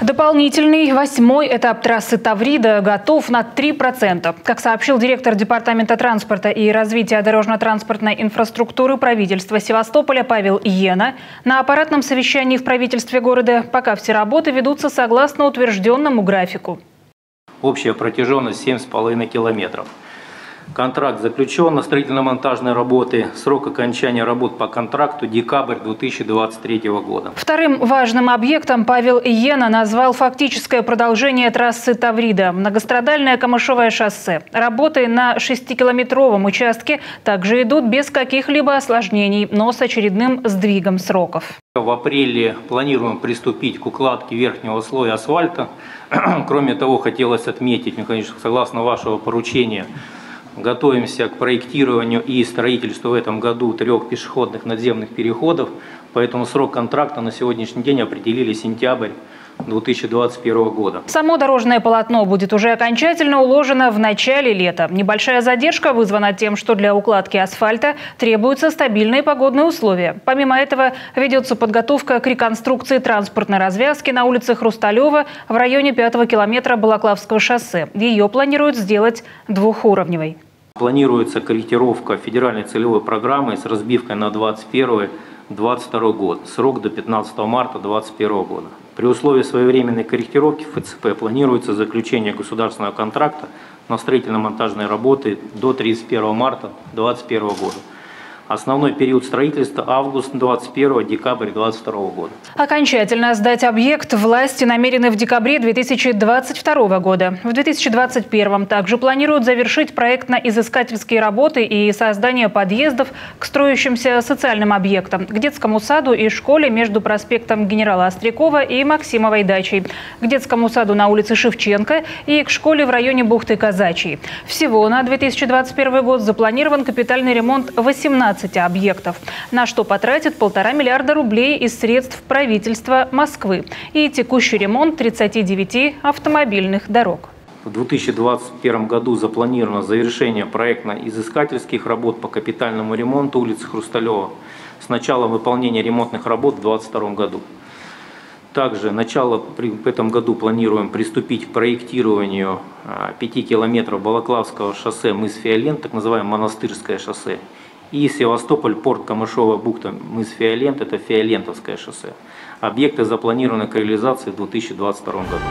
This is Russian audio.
Дополнительный восьмой этап трассы Таврида готов на 3%. Как сообщил директор Департамента транспорта и развития дорожно-транспортной инфраструктуры правительства Севастополя Павел Иена, на аппаратном совещании в правительстве города пока все работы ведутся согласно утвержденному графику. Общая протяженность 7,5 километров. Контракт заключен на строительно-монтажные работы. Срок окончания работ по контракту – декабрь 2023 года. Вторым важным объектом Павел Иена назвал фактическое продолжение трассы Таврида – многострадальное Камышовое шоссе. Работы на 6-километровом участке также идут без каких-либо осложнений, но с очередным сдвигом сроков. В апреле планируем приступить к укладке верхнего слоя асфальта. Кроме того, хотелось отметить, ну, конечно, согласно вашего поручения, Готовимся к проектированию и строительству в этом году трех пешеходных надземных переходов, поэтому срок контракта на сегодняшний день определили сентябрь 2021 года. Само дорожное полотно будет уже окончательно уложено в начале лета. Небольшая задержка вызвана тем, что для укладки асфальта требуются стабильные погодные условия. Помимо этого ведется подготовка к реконструкции транспортной развязки на улице Хрусталева в районе 5 километра Балаклавского шоссе. Ее планируют сделать двухуровневой. Планируется корректировка федеральной целевой программы с разбивкой на 2021-2022 год. Срок до 15 марта 2021 года. При условии своевременной корректировки ФЦП планируется заключение государственного контракта на строительно-монтажные работы до 31 марта 2021 года. Основной период строительства – август 21 декабрь 22 года. Окончательно сдать объект власти намерены в декабре 2022 года. В 2021 также планируют завершить проектно-изыскательские работы и создание подъездов к строящимся социальным объектам, к детскому саду и школе между проспектом генерала Острякова и Максимовой дачей, к детскому саду на улице Шевченко и к школе в районе бухты Казачьей. Всего на 2021 год запланирован капитальный ремонт 18 15 объектов, на что потратит полтора миллиарда рублей из средств правительства Москвы и текущий ремонт 39 автомобильных дорог. В 2021 году запланировано завершение проектно-изыскательских работ по капитальному ремонту улицы Хрусталева с начала выполнения ремонтных работ в 2022 году. Также начало в этом году планируем приступить к проектированию 5 а, километров Балаклавского шоссе мыс Фиолент, так называемое Монастырское шоссе, и Севастополь, порт Камышова бухта, мыс Фиолент, это Фиолентовское шоссе. Объекты запланированы к реализации в 2022 году.